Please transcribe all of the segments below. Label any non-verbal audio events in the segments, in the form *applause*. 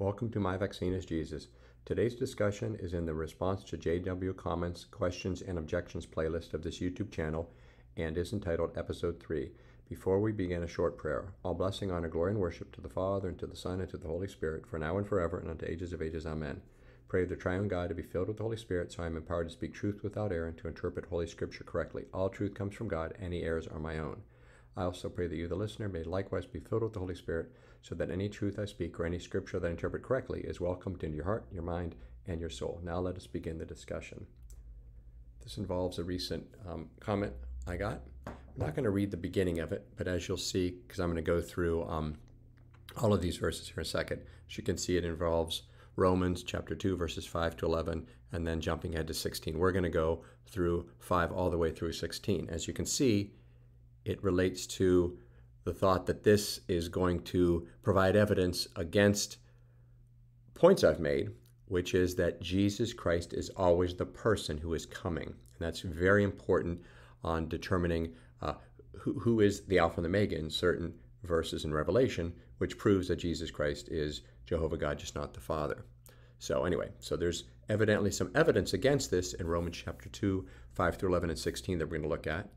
Welcome to My Vaccine is Jesus. Today's discussion is in the response to JW comments, questions, and objections playlist of this YouTube channel and is entitled Episode 3. Before we begin, a short prayer. All blessing, honor, glory, and worship to the Father, and to the Son, and to the Holy Spirit, for now and forever, and unto ages of ages. Amen. Pray the triune God to be filled with the Holy Spirit, so I am empowered to speak truth without error and to interpret Holy Scripture correctly. All truth comes from God, any errors are my own. I also pray that you, the listener, may likewise be filled with the Holy Spirit, so that any truth I speak or any scripture that I interpret correctly is welcomed into your heart, your mind, and your soul. Now let us begin the discussion. This involves a recent um, comment I got. I'm not going to read the beginning of it, but as you'll see, because I'm going to go through um, all of these verses here in a second, as you can see, it involves Romans chapter 2, verses 5 to 11, and then jumping ahead to 16. We're going to go through 5 all the way through 16. As you can see, it relates to the thought that this is going to provide evidence against points I've made, which is that Jesus Christ is always the person who is coming. And that's very important on determining uh, who, who is the Alpha and the Omega in certain verses in Revelation, which proves that Jesus Christ is Jehovah God, just not the Father. So, anyway, so there's evidently some evidence against this in Romans chapter 2, 5 through 11 and 16 that we're going to look at.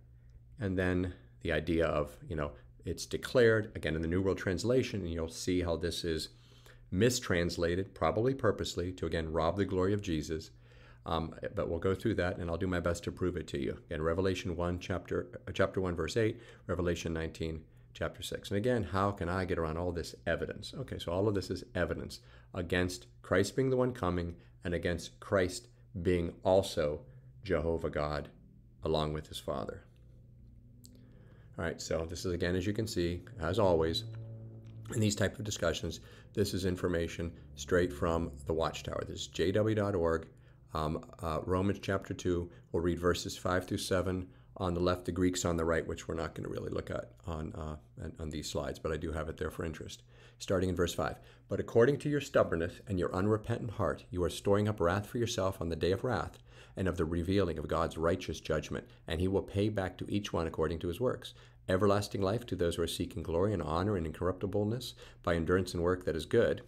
And then the idea of, you know, it's declared, again, in the New World Translation, and you'll see how this is mistranslated, probably purposely, to again rob the glory of Jesus. Um, but we'll go through that, and I'll do my best to prove it to you. Again, Revelation 1, chapter, uh, chapter 1, verse 8, Revelation 19, chapter 6. And again, how can I get around all this evidence? Okay, so all of this is evidence against Christ being the one coming and against Christ being also Jehovah God along with his Father. All right, so this is again, as you can see, as always, in these type of discussions, this is information straight from the Watchtower. This is jw.org, um, uh, Romans chapter 2. We'll read verses 5 through 7 on the left, the Greeks on the right, which we're not going to really look at on, uh, on these slides, but I do have it there for interest. Starting in verse 5. But according to your stubbornness and your unrepentant heart, you are storing up wrath for yourself on the day of wrath and of the revealing of God's righteous judgment, and he will pay back to each one according to his works. Everlasting life to those who are seeking glory and honor and incorruptibleness by endurance and work that is good.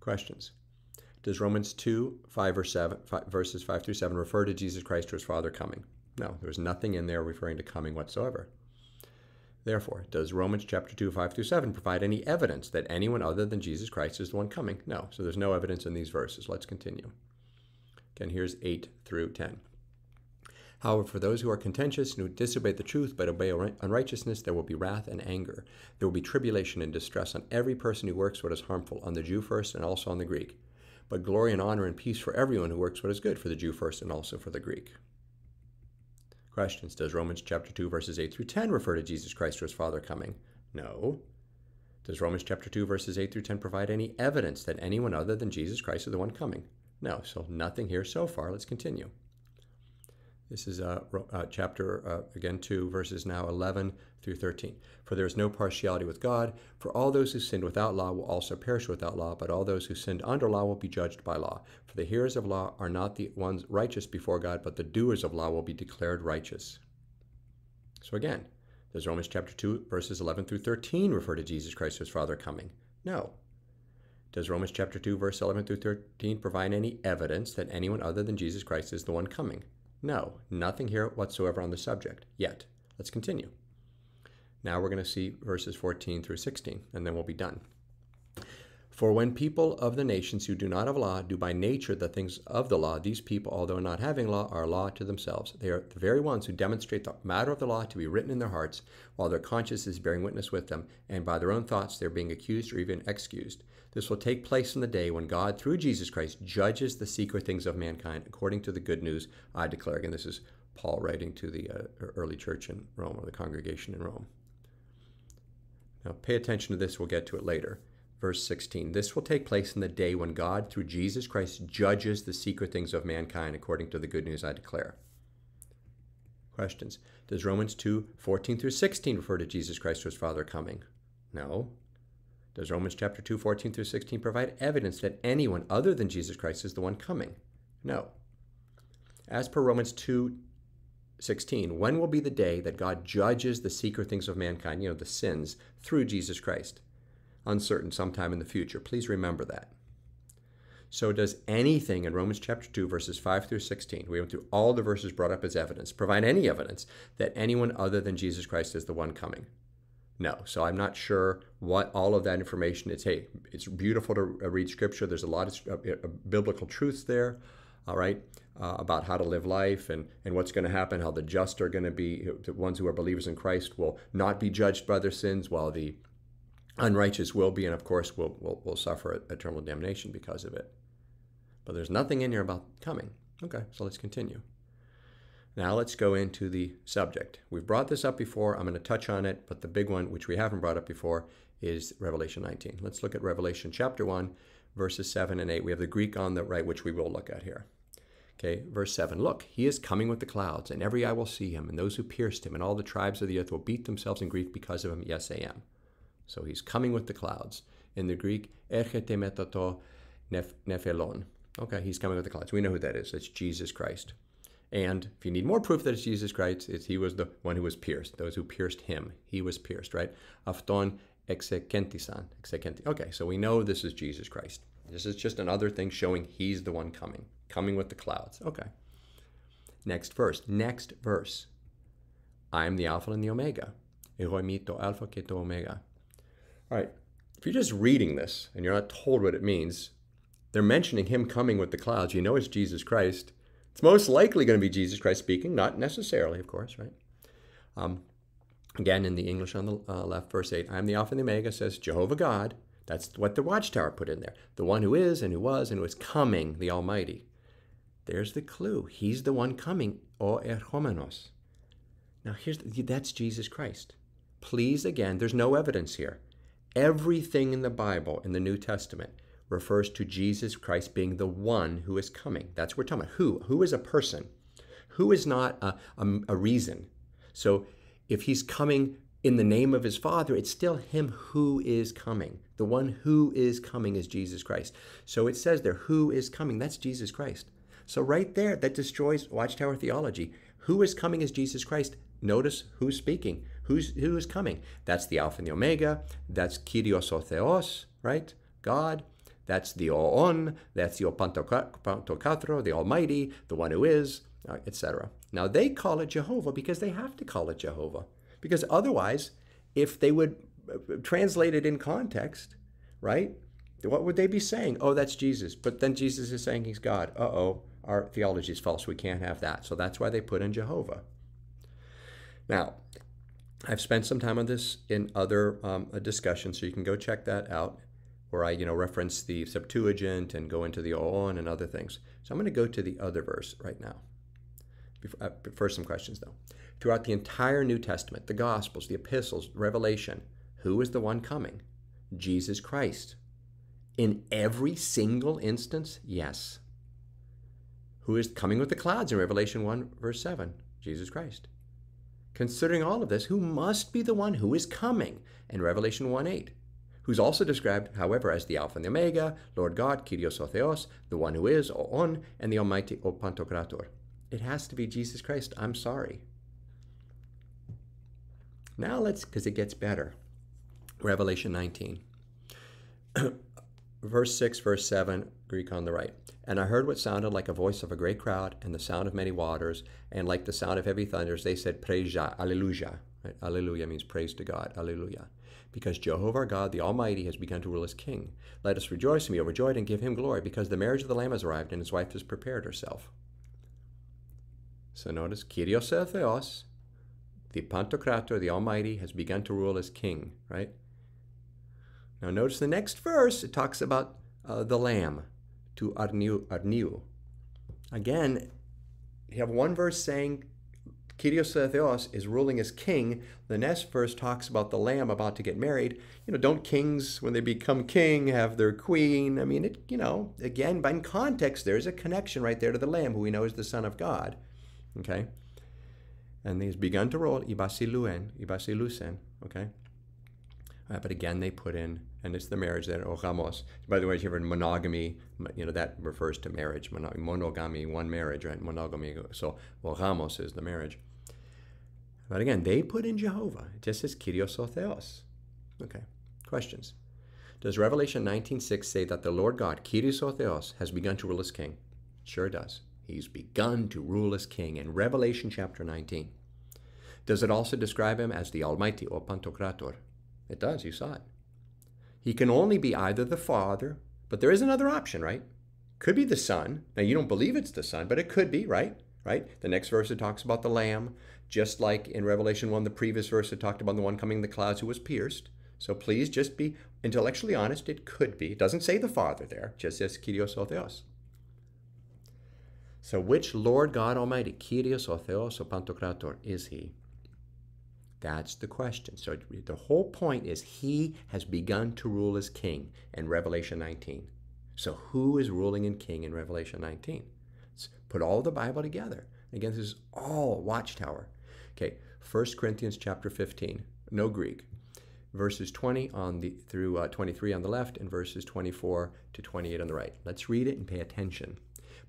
Questions. Does Romans 2, 5 or 7, 5, verses 5 through 7 refer to Jesus Christ or his Father coming? No, there's nothing in there referring to coming whatsoever. Therefore, does Romans chapter 2, 5 through 7 provide any evidence that anyone other than Jesus Christ is the one coming? No. So there's no evidence in these verses. Let's continue. Again, here's 8 through 10. However, for those who are contentious and who disobey the truth but obey unrighteousness, there will be wrath and anger. There will be tribulation and distress on every person who works what is harmful, on the Jew first and also on the Greek. But glory and honor and peace for everyone who works what is good, for the Jew first and also for the Greek. Questions Does Romans chapter 2, verses 8 through 10 refer to Jesus Christ or his Father coming? No. Does Romans chapter 2, verses 8 through 10 provide any evidence that anyone other than Jesus Christ is the one coming? No. So nothing here so far. Let's continue. This is uh, uh, chapter, uh, again, 2, verses now 11 through 13. For there is no partiality with God, for all those who sinned without law will also perish without law, but all those who sinned under law will be judged by law. For the hearers of law are not the ones righteous before God, but the doers of law will be declared righteous. So again, does Romans chapter 2, verses 11 through 13 refer to Jesus Christ as Father coming? No. Does Romans chapter 2, verse 11 through 13 provide any evidence that anyone other than Jesus Christ is the one coming? No, nothing here whatsoever on the subject yet. Let's continue. Now we're going to see verses 14 through 16, and then we'll be done. For when people of the nations who do not have law do by nature the things of the law, these people, although not having law, are law to themselves. They are the very ones who demonstrate the matter of the law to be written in their hearts, while their conscience is bearing witness with them, and by their own thoughts they are being accused or even excused. This will take place in the day when God, through Jesus Christ, judges the secret things of mankind according to the good news I declare. Again, this is Paul writing to the uh, early church in Rome, or the congregation in Rome. Now, pay attention to this, we'll get to it later. Verse 16 This will take place in the day when God, through Jesus Christ, judges the secret things of mankind according to the good news I declare. Questions Does Romans 2 14 through 16 refer to Jesus Christ or his Father coming? No. Does Romans chapter 2 14 through 16 provide evidence that anyone other than Jesus Christ is the one coming? No. As per Romans 2 16, when will be the day that God judges the secret things of mankind, you know, the sins, through Jesus Christ? uncertain sometime in the future. Please remember that. So, does anything in Romans chapter 2, verses 5 through 16, we went through all the verses brought up as evidence, provide any evidence that anyone other than Jesus Christ is the one coming? No. So, I'm not sure what all of that information is. Hey, it's beautiful to read scripture. There's a lot of uh, uh, biblical truths there, all right, uh, about how to live life and, and what's going to happen, how the just are going to be, the ones who are believers in Christ will not be judged by their sins, while the unrighteous will be, and of course, will, will, will suffer eternal damnation because of it. But there's nothing in here about coming. Okay, so let's continue. Now let's go into the subject. We've brought this up before. I'm going to touch on it, but the big one, which we haven't brought up before, is Revelation 19. Let's look at Revelation chapter 1, verses 7 and 8. We have the Greek on the right, which we will look at here. Okay, verse 7 Look, he is coming with the clouds, and every eye will see him, and those who pierced him, and all the tribes of the earth will beat themselves in grief because of him. Yes, I am. So he's coming with the clouds. In the Greek, erchete metato nephelon. Okay, he's coming with the clouds. We know who that is. That's Jesus Christ. And if you need more proof that it's Jesus Christ, it's he was the one who was pierced. Those who pierced him, he was pierced, right? Afton exekentisan. Exekenti. Okay, so we know this is Jesus Christ. This is just another thing showing he's the one coming, coming with the clouds. Okay. Next verse. Next verse. I am the Alpha and the Omega. Eroimito Alpha Keto Omega. All right. If you're just reading this and you're not told what it means, they're mentioning him coming with the clouds. You know it's Jesus Christ. It's most likely going to be Jesus Christ speaking, not necessarily, of course, right? Um, again, in the English on the uh, left, verse 8, I am the Alpha and the Omega, says Jehovah God. That's what the Watchtower put in there. The one who is and who was and who is coming, the Almighty. There's the clue. He's the one coming, o erhomenos. Now, here's the, that's Jesus Christ. Please, again, there's no evidence here. Everything in the Bible, in the New Testament, refers to Jesus Christ being the one who is coming. That's what we're talking about. Who? Who is a person? Who is not a, a, a reason? So if he's coming in the name of his Father, it's still him who is coming. The one who is coming is Jesus Christ. So it says there, who is coming? That's Jesus Christ. So right there, that destroys Watchtower theology. Who is coming is Jesus Christ. Notice who's speaking. Who's who is coming? That's the Alpha and the Omega. That's Kyrios Theos, right? God. That's the Oon, that's the o Pantocrator, the Almighty, the one who is, uh, etc. Now they call it Jehovah because they have to call it Jehovah. Because otherwise, if they would uh, translate it in context, right, what would they be saying? Oh, that's Jesus. But then Jesus is saying he's God. Uh oh, our theology is false. We can't have that. So that's why they put in Jehovah. Now, I've spent some time on this in other um, discussions, so you can go check that out where I, you know, reference the Septuagint and go into the Oon and other things. So I'm going to go to the other verse right now. Uh, first, some questions though. Throughout the entire New Testament, the Gospels, the Epistles, Revelation, who is the one coming? Jesus Christ. In every single instance, yes. Who is coming with the clouds in Revelation 1, verse 7? Jesus Christ. Considering all of this, who must be the one who is coming in Revelation 1 8? Who's also described, however, as the Alpha and the Omega, Lord God, Kyrios Theos, the one who is, O On, and the Almighty, O Pantocrator. It has to be Jesus Christ. I'm sorry. Now let's, because it gets better. Revelation 19. *clears throat* verse 6, verse 7, Greek on the right. And I heard what sounded like a voice of a great crowd, and the sound of many waters, and like the sound of heavy thunders. They said, Praise Alleluia. Right? Alleluia means praise to God. Alleluia because Jehovah our God, the Almighty, has begun to rule as king. Let us rejoice and be overjoyed and give him glory, because the marriage of the Lamb has arrived and his wife has prepared herself. So notice, Kyrios Theos, the Pantocrator, the Almighty, has begun to rule as king, right? Now notice the next verse, it talks about uh, the Lamb, to Arniu, Arniu. Again, you have one verse saying Kyrios Theos is ruling as king. The next verse talks about the lamb about to get married. You know, don't kings, when they become king, have their queen? I mean, it, you know, again, by context, there's a connection right there to the lamb, who we know is the Son of God. Okay? And he's begun to roll Ibasiluen, Ibasilusen, okay? Uh, but again, they put in, and it's the marriage that oramos. By the way, you have monogamy, you know, that refers to marriage. Monogamy, one marriage, right? Monogamy. So oramos is the marriage. But again, they put in Jehovah, just as Kyrios o Theos. Okay, questions? Does Revelation 19.6 say that the Lord God, Kyrios o Theos, has begun to rule as king? Sure does. He's begun to rule as king in Revelation chapter 19. Does it also describe him as the Almighty or Pantocrator? It does, you saw it. He can only be either the Father, but there is another option, right? Could be the Son. Now, you don't believe it's the Son, but it could be, right? Right? The next verse it talks about the Lamb, just like in Revelation 1, the previous verse it talked about the one coming in the clouds who was pierced. So please just be intellectually honest. It could be. It doesn't say the Father there, just says Kyrios o Theos. So which Lord God Almighty, Kyrios o Theos o Pantocrator, is he? That's the question. So the whole point is he has begun to rule as king in Revelation 19. So who is ruling in king in Revelation 19? Let's put all the Bible together. Again, this is all Watchtower. Okay, 1 Corinthians chapter 15, no Greek. Verses 20 on the through uh, 23 on the left and verses 24 to 28 on the right. Let's read it and pay attention.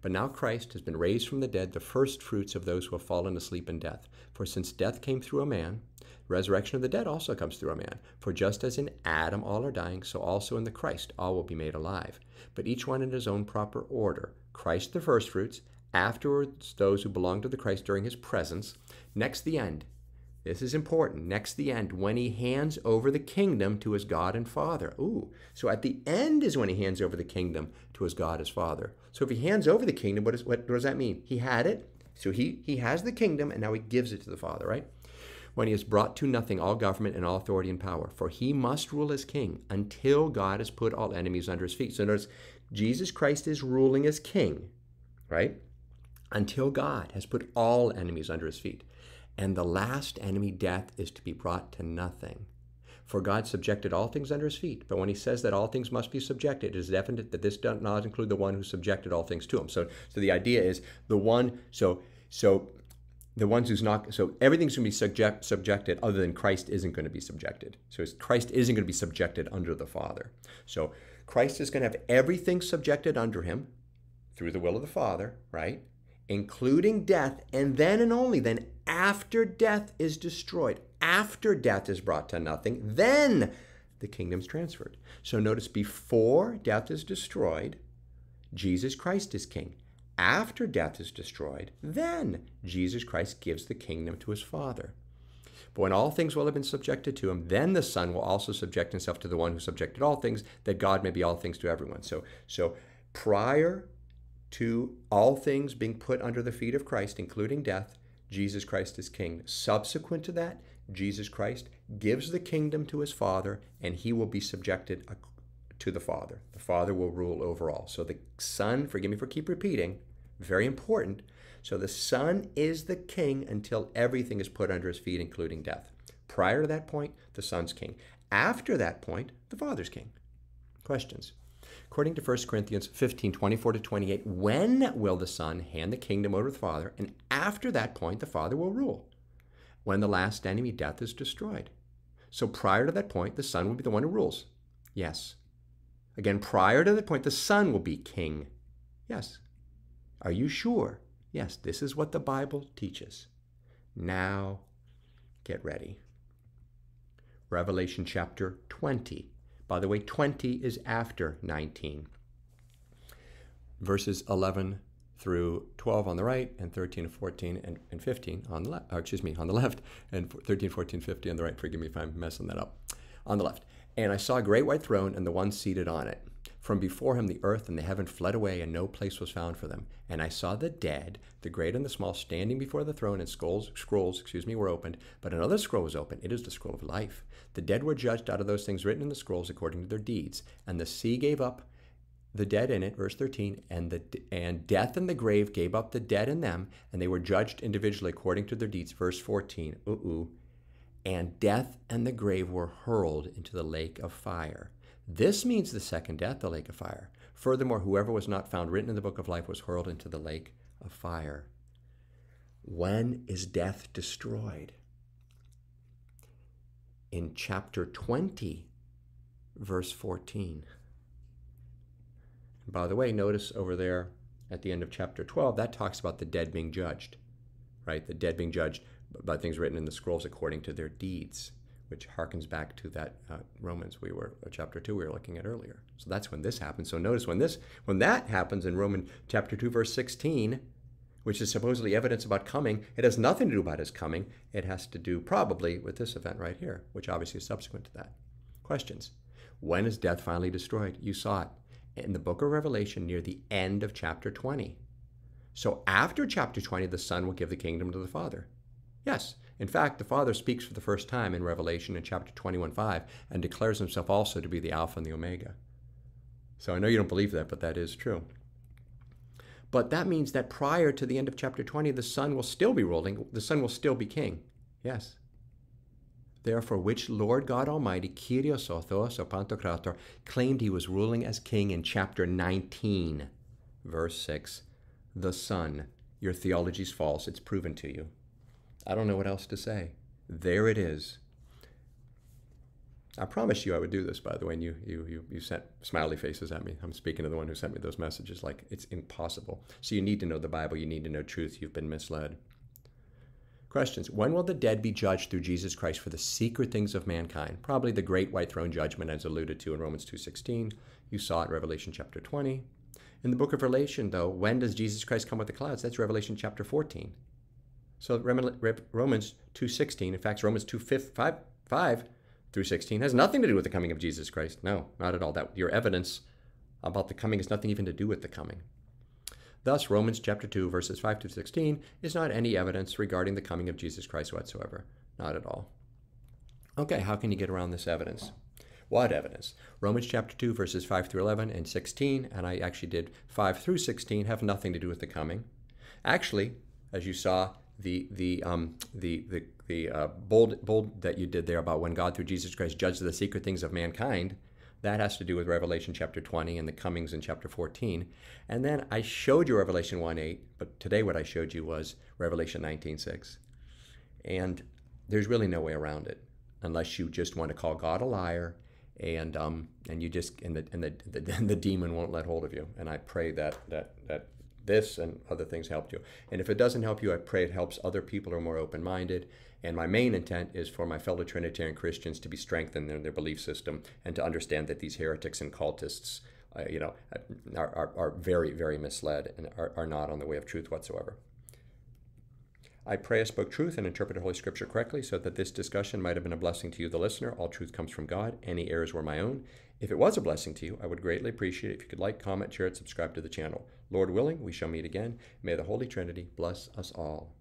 But now Christ has been raised from the dead, the first fruits of those who have fallen asleep in death. For since death came through a man, resurrection of the dead also comes through a man. For just as in Adam all are dying, so also in the Christ all will be made alive. But each one in his own proper order. Christ the firstfruits, afterwards those who belong to the Christ during his presence. Next the end. This is important. Next the end, when he hands over the kingdom to his God and Father. Ooh, so at the end is when he hands over the kingdom to his God as Father. So if he hands over the kingdom, what, is, what, what does that mean? He had it, so he, he has the kingdom, and now he gives it to the Father, right? When he has brought to nothing all government and all authority and power, for he must rule as king until God has put all enemies under his feet. So notice, Jesus Christ is ruling as king, right? Until God has put all enemies under his feet and the last enemy, death, is to be brought to nothing. For God subjected all things under his feet. But when he says that all things must be subjected, it is definite that this does not include the one who subjected all things to him. So, so the idea is the one, so, so the ones who's not, so everything's going to be subject, subjected other than Christ isn't going to be subjected. So Christ isn't going to be subjected under the Father. So Christ is going to have everything subjected under him through the will of the Father, right? Including death, and then and only then, after death is destroyed, after death is brought to nothing, then the kingdom's transferred. So notice before death is destroyed, Jesus Christ is king. After death is destroyed, then Jesus Christ gives the kingdom to his Father. But when all things will have been subjected to him, then the Son will also subject himself to the one who subjected all things, that God may be all things to everyone. So, so prior to all things being put under the feet of Christ, including death, Jesus Christ is king. Subsequent to that, Jesus Christ gives the kingdom to his Father, and he will be subjected to the Father. The Father will rule over all. So the Son, forgive me for keep repeating, very important. So the Son is the king until everything is put under his feet, including death. Prior to that point, the Son's king. After that point, the Father's king. Questions? According to 1 Corinthians 15 24 to 28, when will the Son hand the kingdom over to the Father? And after that point, the Father will rule. When the last enemy, death, is destroyed. So prior to that point, the Son will be the one who rules. Yes. Again, prior to that point, the Son will be king. Yes. Are you sure? Yes, this is what the Bible teaches. Now, get ready. Revelation chapter 20. By the way, 20 is after 19. Verses 11 through 12 on the right, and 13 and 14 and, and 15 on the left. Uh, excuse me, on the *laughs* left, and 13, 14, 15 on the right. Forgive me if I'm messing that up. On the left. And I saw a great white throne and the one seated on it. From before him the earth and the heaven fled away, and no place was found for them. And I saw the dead, the great and the small, standing before the throne, and scrolls, scrolls, excuse me, were opened. But another scroll was opened. It is the scroll of life. The dead were judged out of those things written in the scrolls according to their deeds. And the sea gave up the dead in it, verse 13, and the and death and the grave gave up the dead in them, and they were judged individually according to their deeds, verse 14. Ooh, ooh. And death and the grave were hurled into the lake of fire. This means the second death, the lake of fire. Furthermore, whoever was not found written in the book of life was hurled into the lake of fire. When is death destroyed? In chapter 20, verse 14. And by the way, notice over there at the end of chapter 12, that talks about the dead being judged, right? The dead being judged by things written in the scrolls according to their deeds. Which harkens back to that uh, Romans we were uh, chapter two we were looking at earlier. So that's when this happens. So notice when this when that happens in Roman chapter two verse sixteen, which is supposedly evidence about coming, it has nothing to do about his coming. It has to do probably with this event right here, which obviously is subsequent to that. Questions. When is death finally destroyed? You saw it in the book of Revelation near the end of chapter 20. So after chapter 20, the Son will give the kingdom to the Father. Yes, in fact, the Father speaks for the first time in Revelation in chapter 21 5 and declares himself also to be the Alpha and the Omega. So I know you don't believe that, but that is true. But that means that prior to the end of chapter 20, the Son will still be ruling, the Son will still be king. Yes. Therefore, which Lord God Almighty, Kyrios o Theos o Pantocrator, claimed he was ruling as king in chapter 19, verse 6. The Son. Your theology's false. It's proven to you. I don't know what else to say. There it is. I promised you I would do this, by the way, and you, you, you, you sent smiley faces at me. I'm speaking to the one who sent me those messages like it's impossible. So you need to know the Bible, you need to know truth, you've been misled. Questions. When will the dead be judged through Jesus Christ for the secret things of mankind? Probably the great white throne judgment as alluded to in Romans 2.16. You saw it in Revelation chapter 20. In the book of Revelation, though, when does Jesus Christ come with the clouds? That's Revelation chapter 14. So Romans 2.16, in fact, Romans 2, 5, 5 through 16 has nothing to do with the coming of Jesus Christ. No, not at all. That Your evidence about the coming has nothing even to do with the coming. Thus, Romans chapter 2, verses 5 to 16 is not any evidence regarding the coming of Jesus Christ whatsoever. Not at all. Okay, how can you get around this evidence? What evidence? Romans chapter 2, verses 5 through 11 and 16, and I actually did 5 through 16, have nothing to do with the coming. Actually, as you saw, the the um, the the, the uh, bold bold that you did there about when God through Jesus Christ judged the secret things of mankind, that has to do with Revelation chapter 20 and the comings in chapter 14. And then I showed you Revelation 1 8, but today what I showed you was Revelation 19:6. And there's really no way around it unless you just want to call God a liar and um and you just and the and the, the, *laughs* the demon won't let hold of you and i pray that that that this and other things helped you. And if it doesn't help you, I pray it helps other people who are more open minded. And my main intent is for my fellow Trinitarian Christians to be strengthened in their belief system and to understand that these heretics and cultists, uh, you know, are, are, are, very, very misled and are, are not on the way of truth whatsoever. I pray I spoke truth and interpreted Holy Scripture correctly so that this discussion might have been a blessing to you, the listener. All truth comes from God. Any errors were my own. If it was a blessing to you, I would greatly appreciate it if you could like, comment, share it, subscribe to the channel. Lord willing, we shall meet again. May the Holy Trinity bless us all.